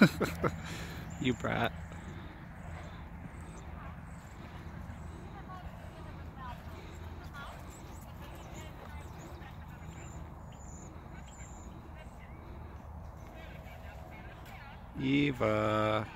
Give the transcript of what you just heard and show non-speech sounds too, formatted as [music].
[laughs] you brat. Eva.